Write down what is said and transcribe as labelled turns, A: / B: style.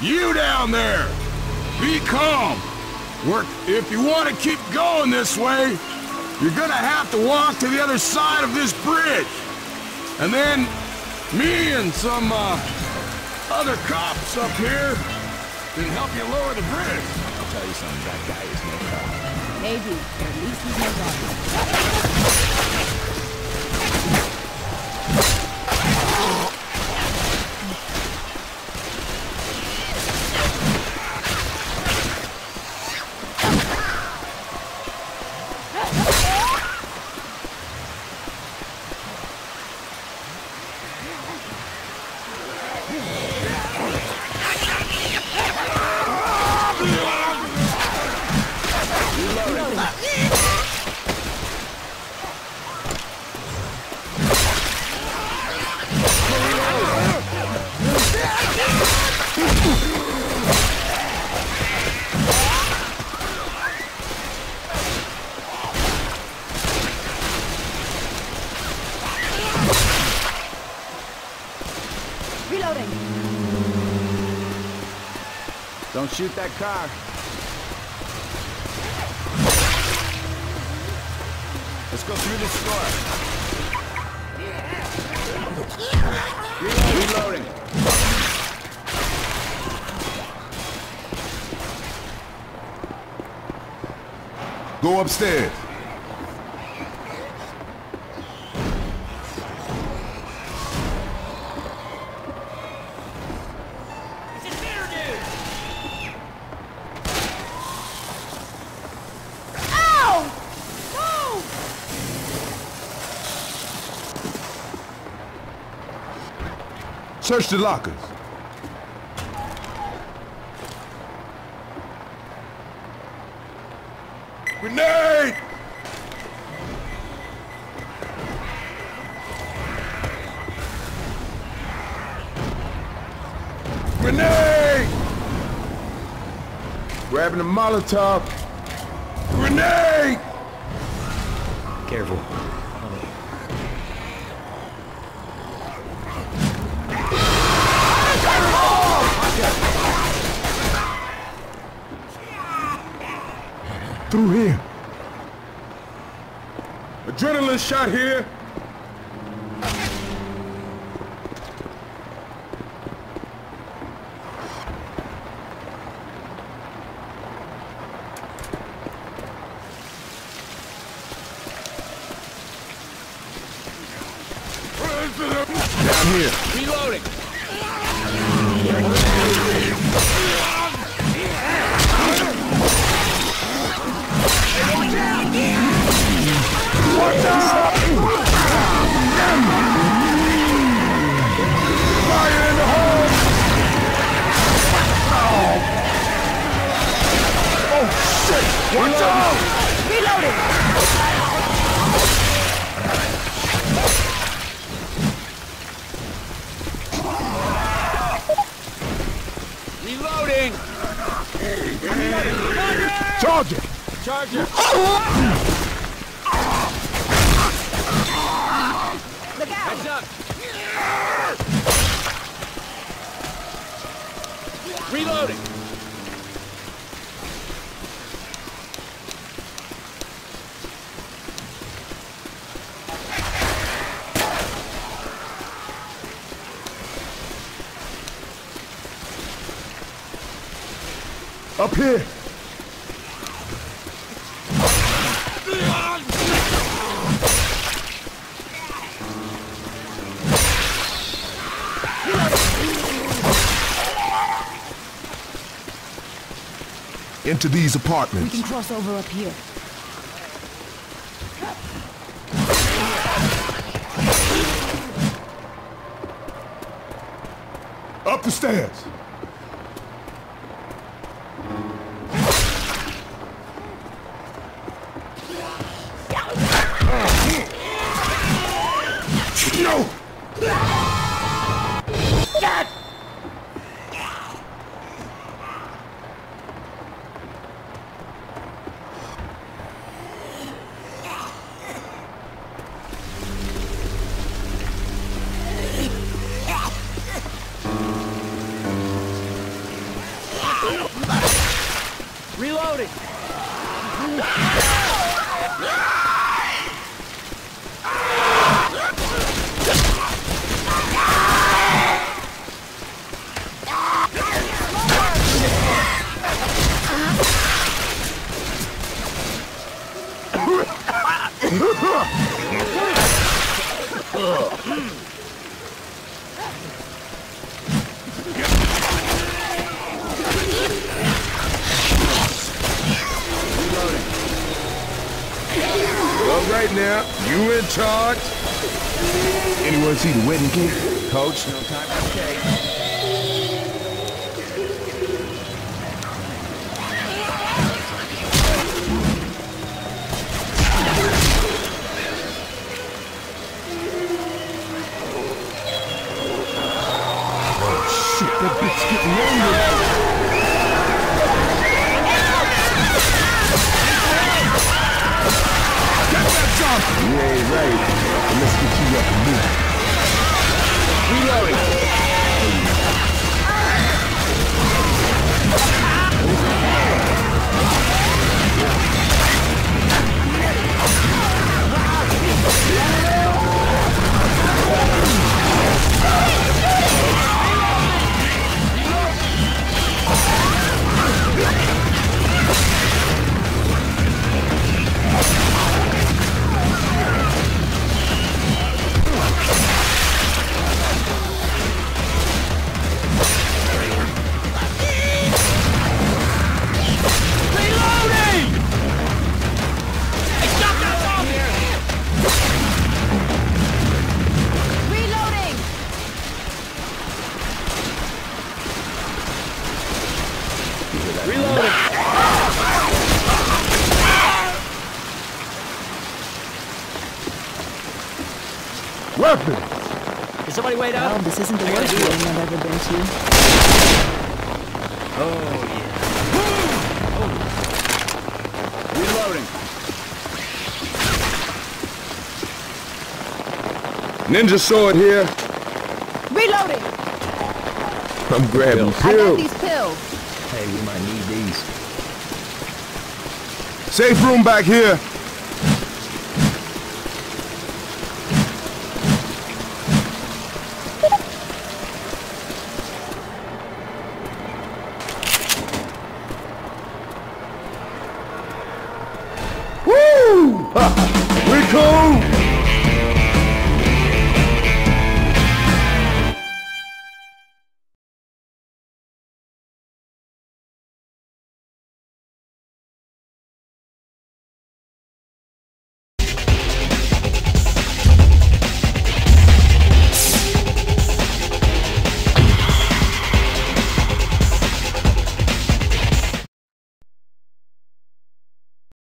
A: You down there! Be calm! Work. If you want to keep going this way, you're gonna have to walk to the other side of this bridge. And then me and some uh, other cops up here can help you lower the bridge.
B: I'll tell you something, that guy is no cop.
C: Maybe, but at least he's no dog.
B: Shoot that car. Let's go through this door. Reloading.
A: Go upstairs. Search the lockers. Grenade! Grenade! Grabbing a Molotov. Grenade!
B: Careful.
A: Through here. Adrenaline shot here. Down here.
B: Reloading.
A: Watch out!
C: Reloading.
B: Reloading.
A: Charger!
B: Charger.
C: Look out!
B: Heads up. Reloading.
A: Up here! Into these apartments.
C: We can cross over up here.
A: Up the stairs.
B: Reloading.
D: Right now, you in charge. Anyone see the wedding cake?
B: Coach, no time for cake.
D: Shit, that bitch getting longer. Jump! You ain't right. Let's get you up and moving.
B: Reloading.
D: Weapons!
B: Is somebody wait
C: Well,
B: up?
C: this isn't the worst
B: do
C: wedding I've ever been to.
B: Oh, yeah. Reloading.
D: Ninja sword here.
C: Reloading!
D: I'm grabbing pills.
C: I got these pills.
B: Hey, we might need these.
D: Safe room back here. Woo! Cool!